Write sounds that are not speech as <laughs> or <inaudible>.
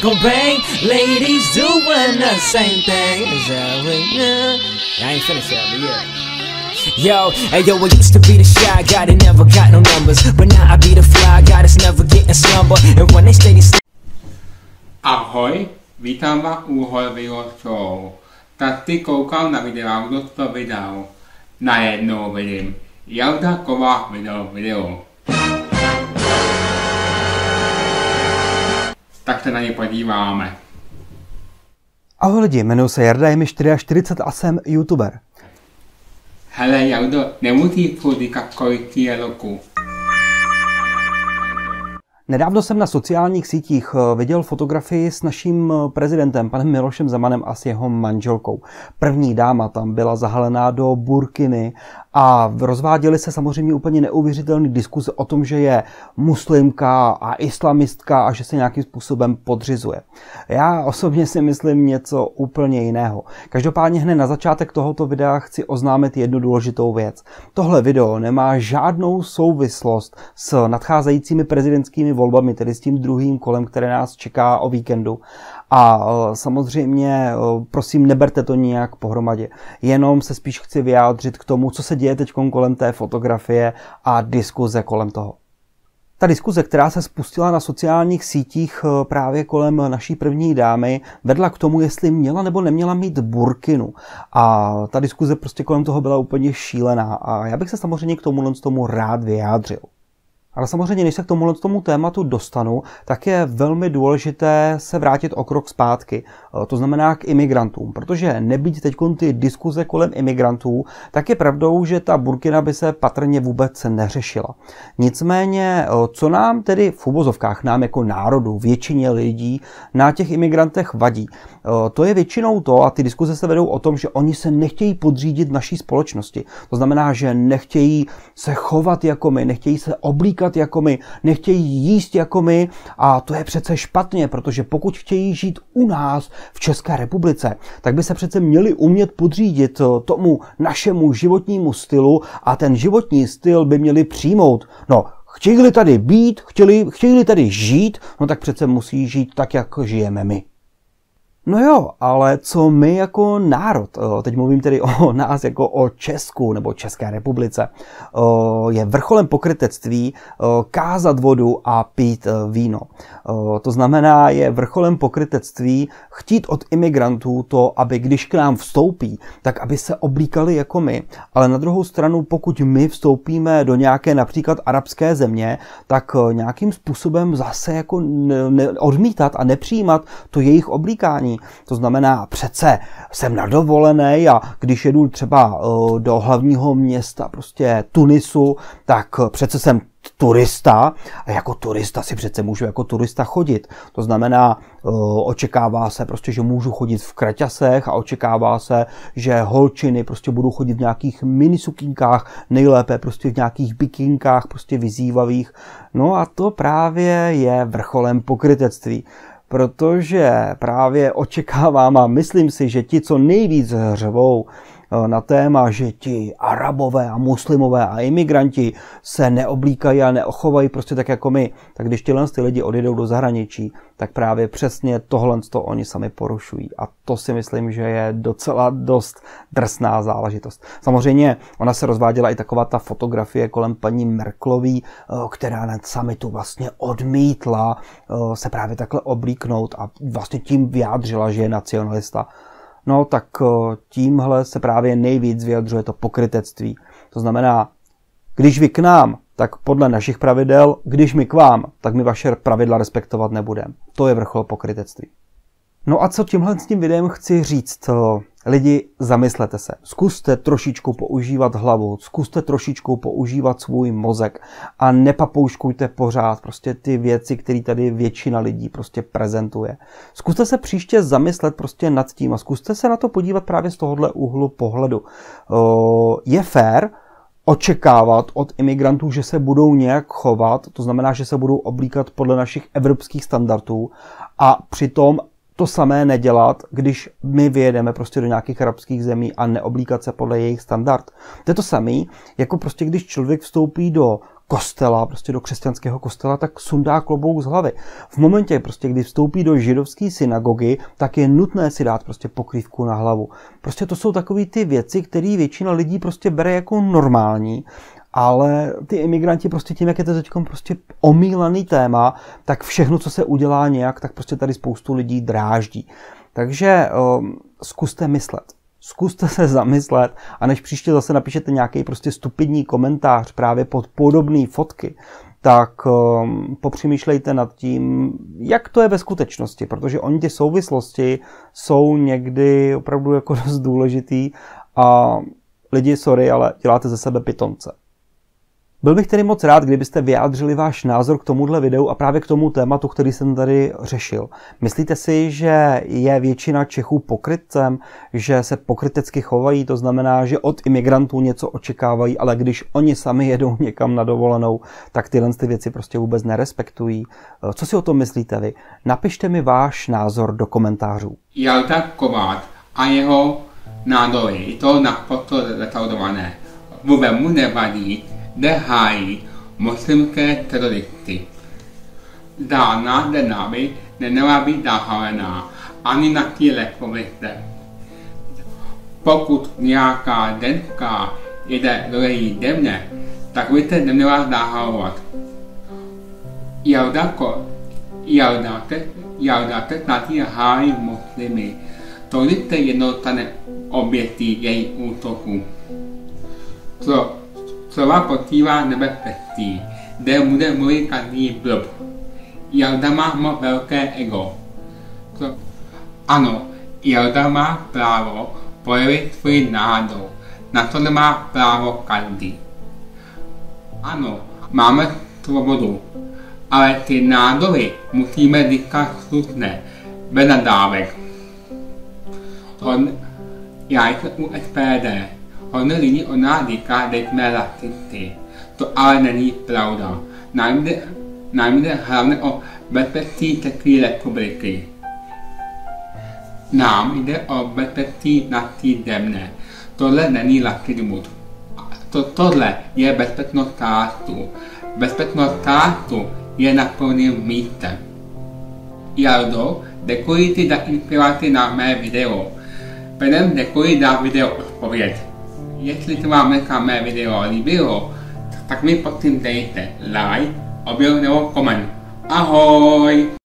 Cobain, ladies doing the same thing. I ain't finished yet, but yeah. Yo, hey yo, I used to be the shy guy that never got no numbers. But now I be the fly guy that's never getting slumber. And when they steady Ahoj, vítám vás u Holvyho Show. Tak ty koukal na videa, kdo to vydal. Najednou vidím. Jalda Ková vydal video. Tak se na ně podíváme. Ahoj lidi, jmenuji se Jarda, je mi 44 a jsem youtuber. Hele Jaldo, nemusíš furt říkat kolik ti je roku. Nedávno jsem na sociálních sítích eh, viděl fotografii s naším eh, prezidentem, panem Milošem Zemanem a s jeho manželkou. První dáma tam byla zahalená do burkiny a rozváděly se samozřejmě úplně neuvěřitelný diskuze o tom, že je muslimka a islamistka a že se nějakým způsobem podřizuje. Já osobně si myslím něco úplně jiného. Každopádně hned na začátek tohoto videa chci oznámit jednu důležitou věc. Tohle video nemá žádnou souvislost s nadcházejícími prezidentskými volbami, tedy s tím druhým kolem, které nás čeká o víkendu. A e, samozřejmě, e, prosím, neberte to nijak pohromadě. Jenom se spíš chci vyjádřit k tomu, co se děje teď kolem té fotografie a diskuze kolem toho. Ta diskuze, která se spustila na sociálních sítích e, právě kolem naší první dámy, vedla k tomu, jestli měla nebo neměla mít burkinu. A ta diskuze prostě kolem toho byla úplně šílená. A já bych se samozřejmě k tomu, tomu rád vyjádřil. Ale samozřejmě, než se k tomu, tomu tématu dostanu, tak je velmi důležité se vrátit o krok zpátky. E, to znamená k imigrantům, protože nebýt teď ty diskuze kolem imigrantů, tak je pravdou, že ta Burkina by se patrně vůbec neřešila. Nicméně, e, co nám tedy v uvozovkách, nám jako národu, většině lidí na těch imigrantech vadí, e, to je většinou to, a ty diskuze se vedou o tom, že oni se nechtějí podřídit naší společnosti. To znamená, že nechtějí se chovat jako my, nechtějí se oblíkat jako my, nechtějí jíst jako my a to je přece špatně, protože pokud chtějí žít u nás v České republice, tak by se přece měli umět podřídit eh, tomu našemu životnímu stylu a ten životní styl by měli přijmout. No, chtějí tady být, chtěli, chtějí tady žít, no tak přece musí žít tak, jak žijeme my. No jo, ale co my jako národ, teď mluvím tedy <laughs> o nás jako o Česku nebo České republice, je vrcholem pokrytectví kázat vodu a pít víno. To znamená, je vrcholem pokrytectví chtít od imigrantů to, aby když k nám vstoupí, tak aby se oblíkali jako my. Ale na druhou stranu, pokud my vstoupíme do nějaké například arabské země, tak nějakým způsobem zase jako odmítat a nepřijímat to jejich oblíkání. To znamená, přece jsem na dovolené a když jedu třeba eh, do hlavního města prostě Tunisu, tak přece jsem turista a jako turista si přece můžu jako turista chodit. To znamená, eh, očekává se prostě, že můžu chodit v kraťasech a očekává se, že holčiny prostě budou chodit v nějakých minisukínkách, nejlépe prostě v nějakých bikinkách, prostě vyzývavých. No a to právě je vrcholem pokrytectví protože právě očekávám a myslím si, že ti, co nejvíc hřvou na téma, že ti arabové a muslimové a imigranti se neoblíkají a neochovají prostě tak jako my, tak když tyhle ty lidi odjedou do zahraničí, tak právě přesně tohle to oni sami porušují. A to si myslím, že je docela dost drsná záležitost. Samozřejmě ona se rozváděla i taková ta fotografie kolem paní Merklový, eh, která na samitu vlastně odmítla eh, se právě takhle oblíknout a vlastně tím vyjádřila, že je nacionalista. No tak eh, tímhle se právě nejvíc vyjadřuje to pokrytectví. To znamená, když vy k nám, tak podle našich pravidel, když my k vám, tak my vaše pravidla respektovat nebudeme. To je vrchol pokrytectví. No a co tímhle s tím videem chci říct? Lidi, zamyslete se. Zkuste trošičku používat hlavu, zkuste trošičku používat svůj mozek a nepapouškujte pořád prostě ty věci, které tady většina lidí prostě prezentuje. Zkuste se příště zamyslet prostě nad tím a zkuste se na to podívat právě z tohohle úhlu pohledu. Je fér, očekávat od imigrantů, že se budou nějak chovat, to znamená, že se budou oblíkat podle našich evropských standardů a přitom to samé nedělat, když my vyjedeme prostě do nějakých arabských zemí a neoblíkat se podle jejich standard. To je to samé, jako prostě když člověk vstoupí do kostela, prostě do křesťanského kostela, tak sundá klobouk z hlavy. V momentě, prostě, kdy vstoupí do židovské synagogy, tak je nutné si dát prostě pokrývku na hlavu. Prostě to jsou takové ty věci, které většina lidí prostě bere jako normální ale ty imigranti prostě tím, jak je to teď prostě omílaný téma, tak všechno, co se udělá nějak, tak prostě tady spoustu lidí dráždí. Takže um, zkuste myslet. Zkuste se zamyslet a než příště zase napíšete nějaký prostě stupidní komentář právě pod podobné fotky, tak um, popřemýšlejte nad tím, jak to je ve skutečnosti, protože oni ty souvislosti jsou někdy opravdu jako dost důležitý a lidi, sorry, ale děláte ze sebe pitomce. Byl bych tedy moc rád, kdybyste vyjádřili váš názor k tomuhle videu a právě k tomu tématu, který jsem tady řešil. Myslíte si, že je většina Čechů pokrytcem, že se pokrytecky chovají, to znamená, že od imigrantů něco očekávají, ale když oni sami jedou <laughs> někam na dovolenou, tak tyhle ty věci prostě vůbec nerespektují. Co si o tom myslíte vy? Napište mi váš názor do komentářů. Jalta Kovát a jeho nádory, to na retaurované, vůbec mu nevadí, de hájí muslimské teroristy. De námi neměla být zahalená ani na těle komise. Pokud nějaká denská jede do její země, tak by se neměla zahalovat. Jaldako, jaldáte, jaldáte snadí hájí muslimy. Tolik se jednotane obětí její útoku. Co slova nebezpečí, kde bude mluvit každý blb. Jelda má moc velké ego. To, ano, Jelda má právo projevit svůj nádor. Na to nemá právo každý. Ano, máme svobodu, ale ty nádory musíme říkat slušné, bez nadávek. On, já jsem u SPD, Ono lidí o nás říká, jsme rasisty. To ale není pravda. Nám jde, hlavně o bezpečí České republiky. Nám jde o bezpečí naší země. Tohle není rasismus. To, tohle je bezpečnost státu. Bezpečnost státu je na prvním místě. Jardo, děkuji ti za inspiraci na mé video. Předem děkuji za video odpověď. Jestli se vám dneska mé video líbilo, tak mi pod tím dejte like, objel nebo koment. Ahoj!